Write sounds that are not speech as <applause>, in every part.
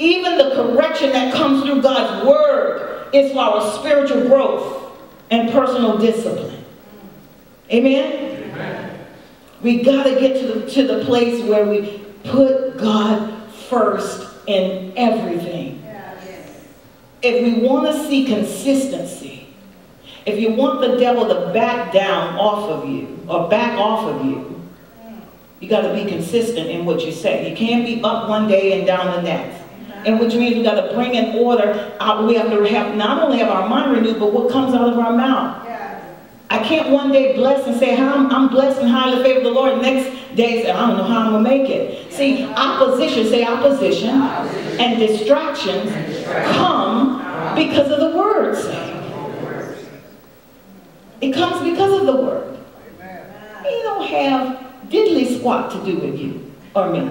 Even the correction that comes through God's word is for our spiritual growth and personal discipline. Amen? Amen. We got to get to the, to the place where we put God first in everything. If we want to see consistency, if you want the devil to back down off of you or back off of you, hmm. you got to be consistent in what you say. You can't be up one day and down the next. And which means we got to bring in order. Out, we have to have not only have our mind renewed, but what comes out of our mouth. I can't one day bless and say, I'm, I'm blessed and highly favored the Lord. Next day say, I don't know how I'm going to make it. See, opposition, say opposition, and distractions come because of the words. It comes because of the word. He don't have diddly squat to do with you or me.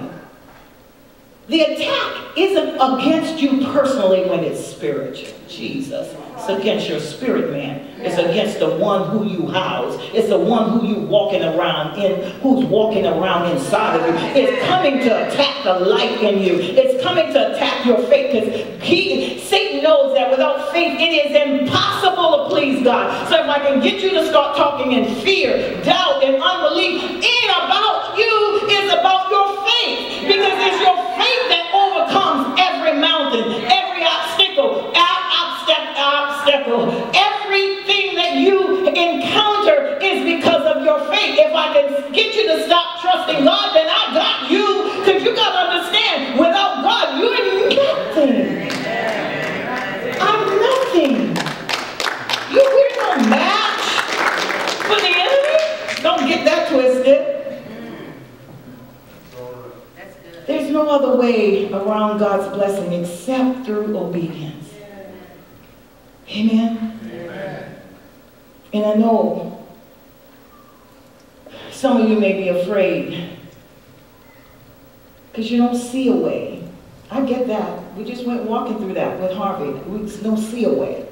The attack isn't against you personally when it's spiritual. Jesus. It's against your spirit man. It's against the one who you house. It's the one who you walking around in, who's walking around inside of you. It's coming to attack the light in you. It's coming to attack your faith because he, Satan knows that without faith it is impossible to please God. So if I can get you to start talking in fear, doubt, and unbelief, ain't about no other way around God's blessing except through obedience. Amen? Amen. And I know some of you may be afraid because you don't see a way. I get that. We just went walking through that with Harvey. We don't see a way.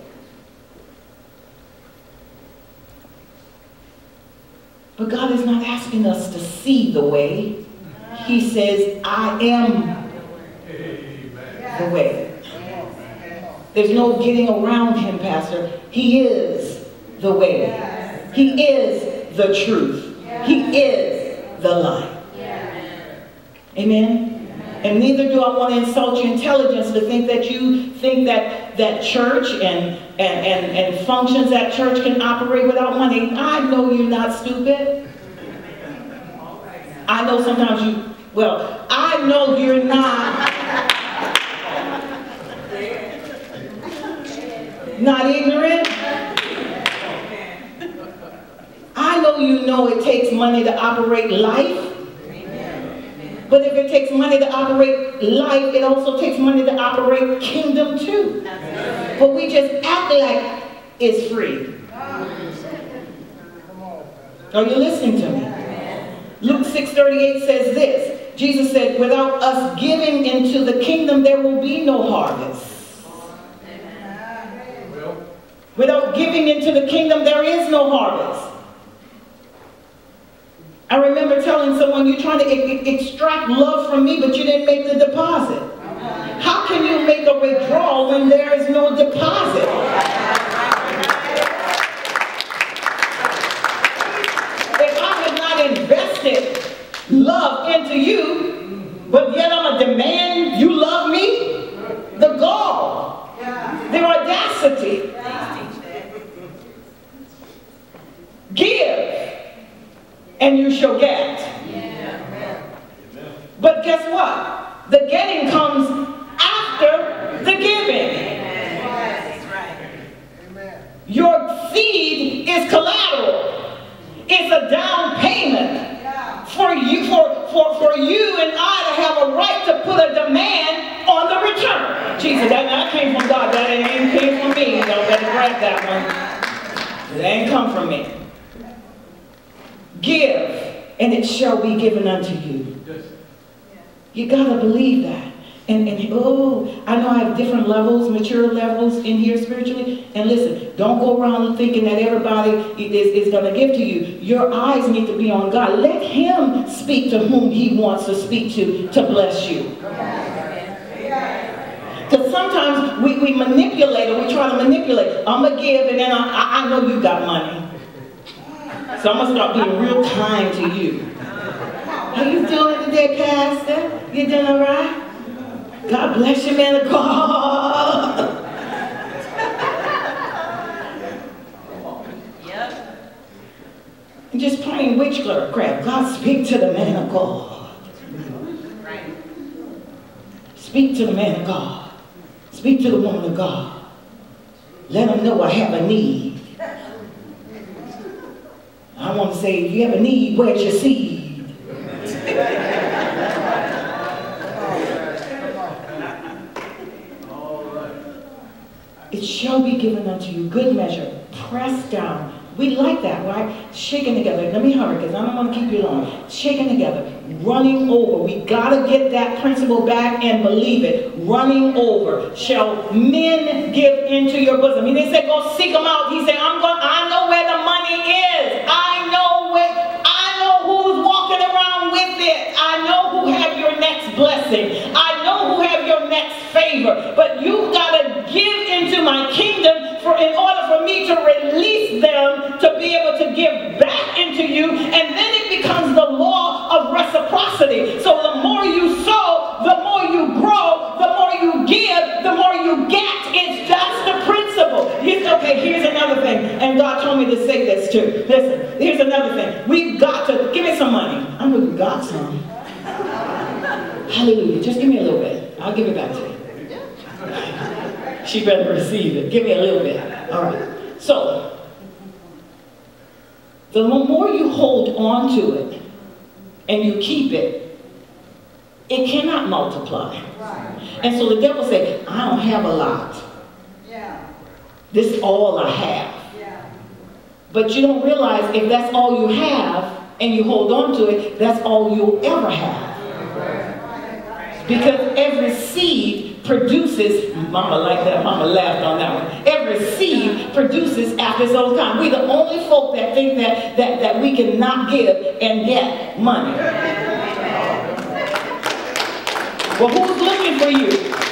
But God is not asking us to see the way. He says, I am the way. There's no getting around him, Pastor. He is the way. He is the truth. He is the light. Amen? And neither do I want to insult your intelligence to think that you think that that church and, and, and, and functions at church can operate without money. I know you're not stupid. I know sometimes you, well, I know you're not not ignorant. I know you know it takes money to operate life. But if it takes money to operate life, it also takes money to operate kingdom too. But we just act like it's free. Are you listening to me? Luke 6.38 says this. Jesus said, without us giving into the kingdom, there will be no harvest. Without giving into the kingdom, there is no harvest. I remember telling someone, you're trying to e extract love from me, but you didn't make the deposit. How can you make a withdrawal when there is no deposit? If I have not invested love into you, but yet I'm a demand you love me, the gall, the audacity, Give, and you shall get. But guess what? The getting comes after the giving. Your seed is collateral. It's a down payment for you, for, for, for you and I to have a right to put a demand on the return. Jesus, that, that came from God. That ain't came from me. You know, better grab that one. It ain't come from me. And it shall be given unto you. You got to believe that. And, and oh, I know I have different levels, mature levels in here spiritually. And listen, don't go around thinking that everybody is, is going to give to you. Your eyes need to be on God. Let him speak to whom he wants to speak to to bless you. Because sometimes we, we manipulate or we try to manipulate. I'm going to give and then I, I know you got money. So I'm going to start being real kind to you. How you doing today, Pastor? You doing all right? God bless you, man of God. yep. Just plain witchcraft. God speak to the man of God. Right. Speak to the man of God. Speak to the woman of God. Let them know I have a need. Want to say, if you have a need, where's your seed? it shall be given unto you, good measure, pressed down. We like that, right? Shaking together. Let me hurry because I don't want to keep you long. Shaking together, running over. We got to get that principle back and believe it. Running over. Shall men give into your bosom? He didn't say go seek them out. He said, I'm going, I know where the money is. I know where, I know who's walking around with it. I know who have your next blessing. I know who have your next favor. But you got to give into my kingdom for in order for me to release them to be able to give back into you. And then it becomes the law of reciprocity. So the more you sow, the more you grow, the more you give, the more you get. It's that's the principle. He's, okay, here's another thing. And God told me to say this too. Listen, here's another thing. We've got to give me some money. I'm gonna got some. Hallelujah. Just give me a little bit. I'll give it back to you. She better receive it. Give me a little bit. All right. So, the more you hold on to it and you keep it, it cannot multiply. And so the devil said, I don't have a lot. This is all I have. Yeah. But you don't realize if that's all you have and you hold on to it, that's all you'll ever have. Because every seed produces, mama like that, mama laughed on that one. Every seed produces after its own kind. We're the only folk that think that, that, that we can not give and get money. Well, who's looking for you?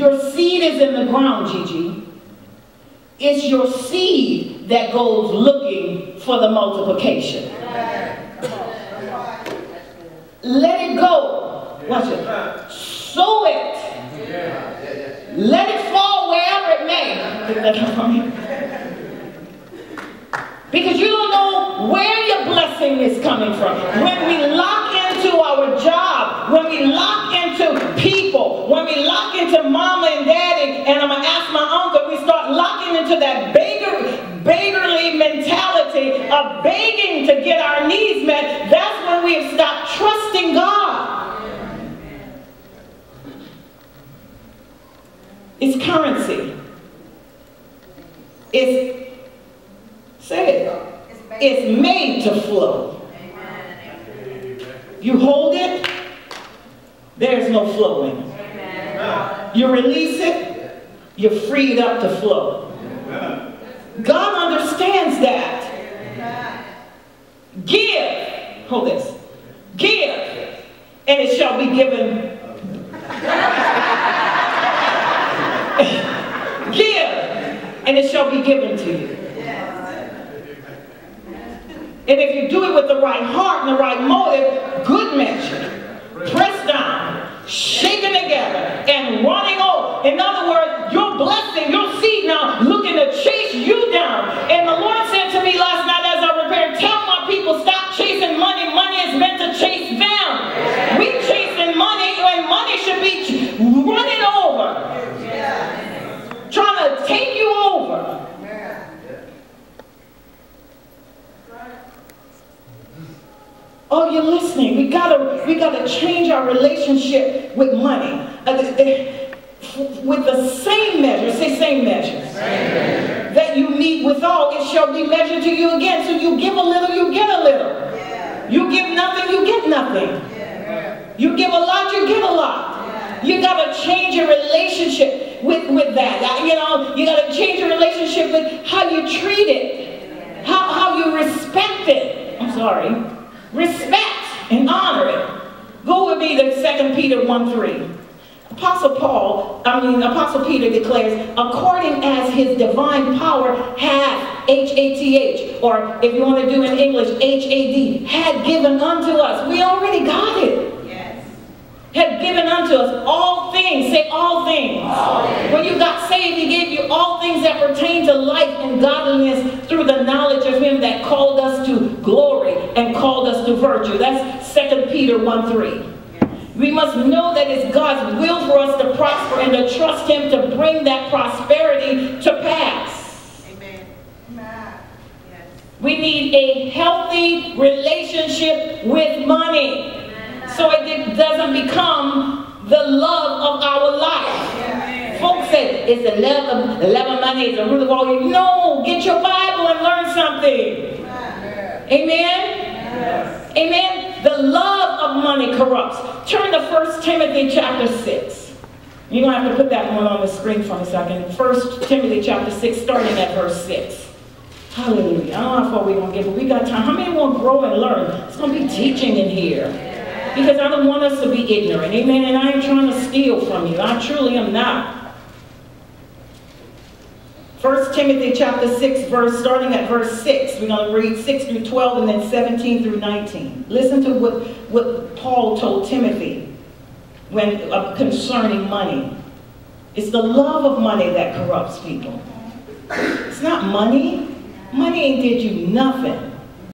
Your seed is in the ground, Gigi. It's your seed that goes looking for the multiplication. Let it go Watch it. Sow it. Let it fall wherever it may. <laughs> Because you don't know where your blessing is coming from. When we lock into our job, when we lock into people, when we lock into mama and daddy, and I'm going to ask my uncle, we start locking into that beggar, beggarly mentality of begging to get our needs met, that's when we have stopped trusting God. It's currency. It's, say it, it's made to flow. You hold it, there's no flowing. You release it, you're freed up to flow. God understands that. Give, hold this, give, and it shall be given. Give, and it shall be given to you. And if you do it with the right heart and the right motive, good measure, pressed down, shaken together, and In other words, your blessing, your seed now looking to chase you down. And the Lord said to me last night as I prepared, tell my people, stop chasing money. Money is meant to chase them. We chasing money when money should be running over trying to take you over. Oh, you're listening. We gotta, we gotta change our relationship with money. Uh, Uh, with the same measure, say same measure, same measure, that you mete withal, it shall be measured to you again. So you give a little, you get a little. Yeah. You give nothing, you get nothing. Yeah. You give a lot, you get a lot. Yeah. You gotta change your relationship with, with that. You know, you got to change your relationship with how you treat it, how, how you respect it. I'm sorry. Respect and honor it. Go with me to 2 Peter 1 3. Apostle Paul, I mean, Apostle Peter declares, according as his divine power hath, H-A-T-H, or if you want to do in English, H-A-D, had given unto us. We already got it. Yes. Had given unto us all things, say all things. all things. When you got saved, he gave you all things that pertain to life and godliness through the knowledge of him that called us to glory and called us to virtue. That's 2 Peter 1 3. We must know that it's God's will for us to prosper and to trust Him to bring that prosperity to pass. Amen. Yes. We need a healthy relationship with money Amen. so it doesn't become the love of our life. Folks say it's the love of, the love of money, it's the root of all you. No, get your Bible and learn something. Amen. Amen. The love of money corrupts. Turn to 1 Timothy chapter 6. You're going to have to put that one on the screen for a second. 1 Timothy chapter 6, starting at verse 6. Hallelujah. I don't know how far we're going to get, but we got time. How many want to grow and learn? It's going to be teaching in here. Because I don't want us to be ignorant. Amen. And I ain't trying to steal from you. I truly am not. 1 Timothy chapter 6, verse, starting at verse 6. We're going to read 6 through 12 and then 17 through 19. Listen to what, what Paul told Timothy when uh, concerning money. It's the love of money that corrupts people. It's not money. Money ain't did you nothing.